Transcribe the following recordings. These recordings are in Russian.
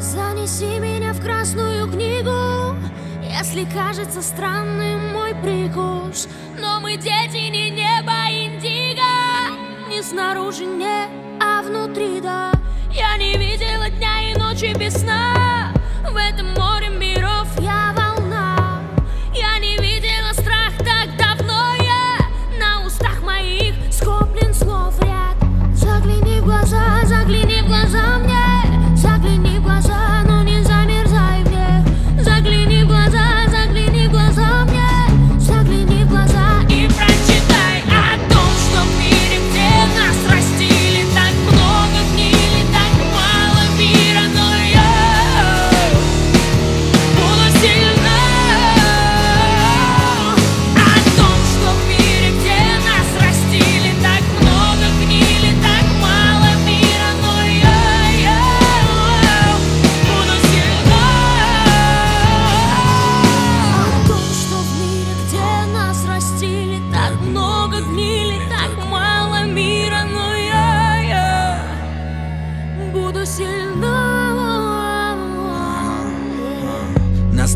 Занеси меня в красную книгу Если кажется странным мой прикус Но мы дети не неба индиго Не снаружи не, а внутри да. Я не видела дня и ночи без сна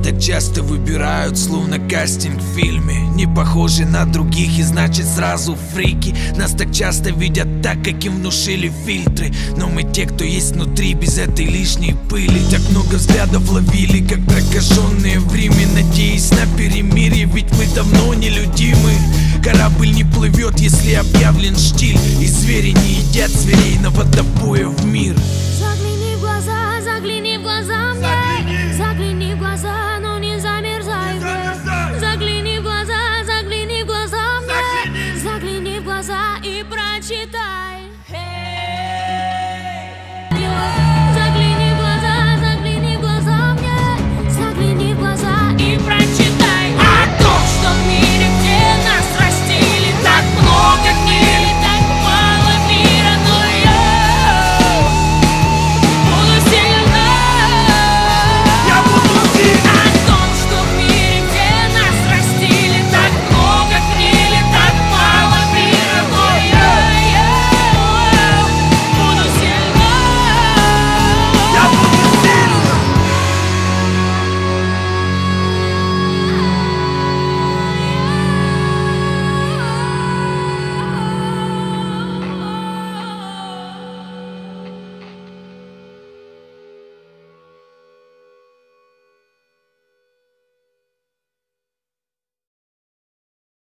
так часто выбирают, словно кастинг в фильме. Не похожи на других и значит сразу фрики. Нас так часто видят так, как им внушили фильтры. Но мы те, кто есть внутри, без этой лишней пыли. Так много взглядов ловили, как прокаженные в Риме. Надеясь на перемирие, ведь мы давно нелюдимы Корабль не плывет, если объявлен штиль. И звери не едят зверей на водопоя в мир